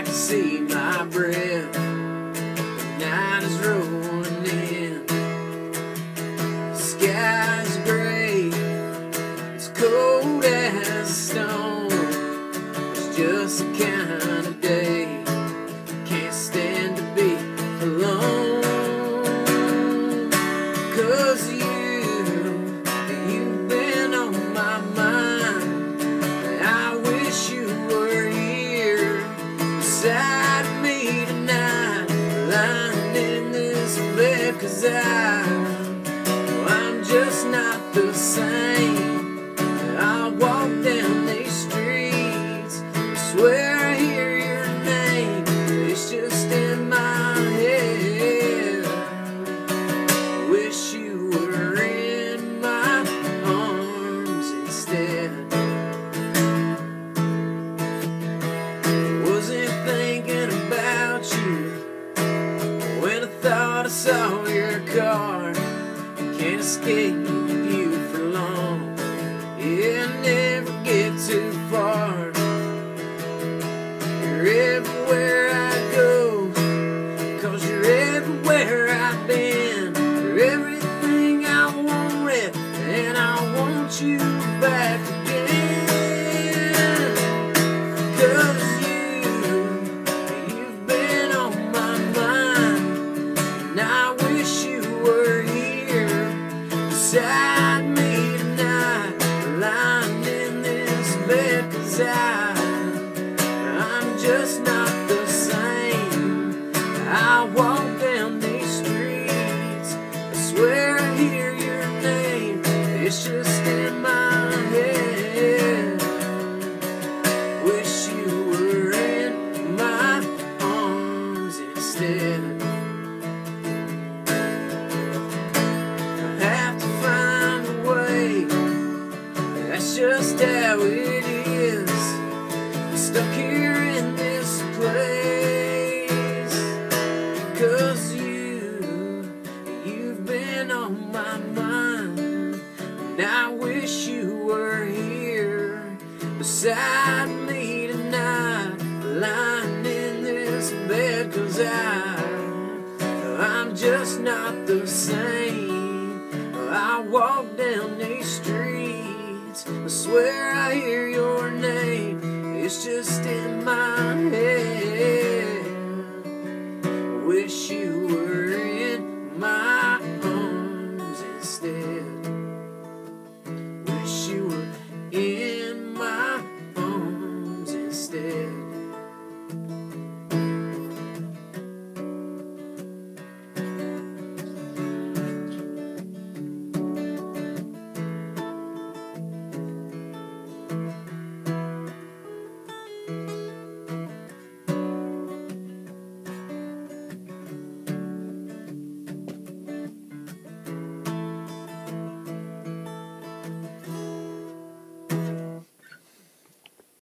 I can see my breath. The night is rolling in. The sky's gray. It's cold as stone. It's just the kind of day Cause I, I'm just not the same. Saw your car. Can't escape you for long. Yeah, never get too far. You're everywhere I go. Cause you're everywhere I've been. You're everything I wanted, and I want you back again. I, I'm just not the same. I walk down these streets. I swear I hear your name. It's just in my head. Wish you were in my arms instead. I have to find a way. That's just how it Now I wish you were here beside me tonight, lying in this bed, cause I, I'm just not the same. I walk down these streets, I swear I hear your name, it's just in my head. I wish you were in my arms instead.